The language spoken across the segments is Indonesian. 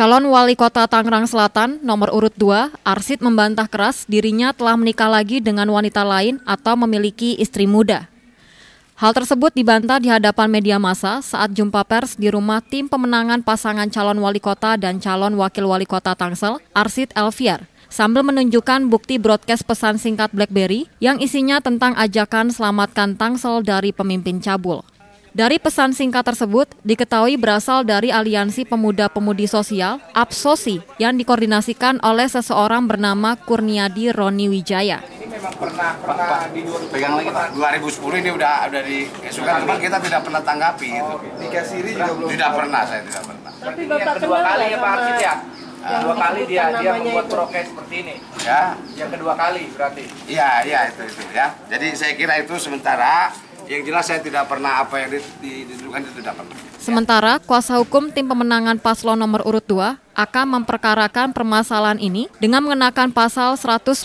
Calon Wali Kota Tangerang Selatan nomor urut 2, Arsid membantah keras dirinya telah menikah lagi dengan wanita lain atau memiliki istri muda. Hal tersebut dibantah di hadapan media massa saat jumpa pers di rumah tim pemenangan pasangan calon wali kota dan calon wakil wali kota Tangsel, Arsid Elviar, sambil menunjukkan bukti broadcast pesan singkat BlackBerry yang isinya tentang ajakan selamatkan Tangsel dari pemimpin cabul. Dari pesan singkat tersebut, diketahui berasal dari Aliansi Pemuda-Pemudi Sosial, APSOSI, yang dikoordinasikan oleh seseorang bernama Kurniadi Roni Wijaya. Pernah pernah di pegang lagi Pak. 2010 ini udah udah di suka cuma kita tidak pernah tanggapi gitu. Nikah siri juga belum. Tidak pernah saya tidak pernah. Tapi Yang Bapak kedua kali ya Pak Arsid ya? yang Dua kali dia dia membuat prokes seperti ini. Ya. Yang kedua kali berarti. Iya, iya itu itu ya. Jadi saya kira itu sementara yang jelas saya tidak pernah apa yang dituduhkan itu tidak pernah. Sementara kuasa hukum tim pemenangan paslon nomor urut 2 akan memperkarakan permasalahan ini dengan mengenakan pasal 156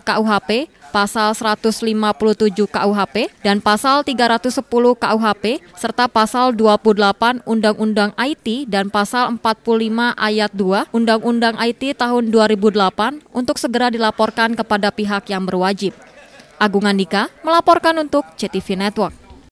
KUHP, pasal 157 KUHP, dan pasal 310 KUHP, serta pasal 28 Undang-Undang IT dan pasal 45 ayat 2 Undang-Undang IT tahun 2008 untuk segera dilaporkan kepada pihak yang berwajib. Agung Andika melaporkan untuk CTV Network.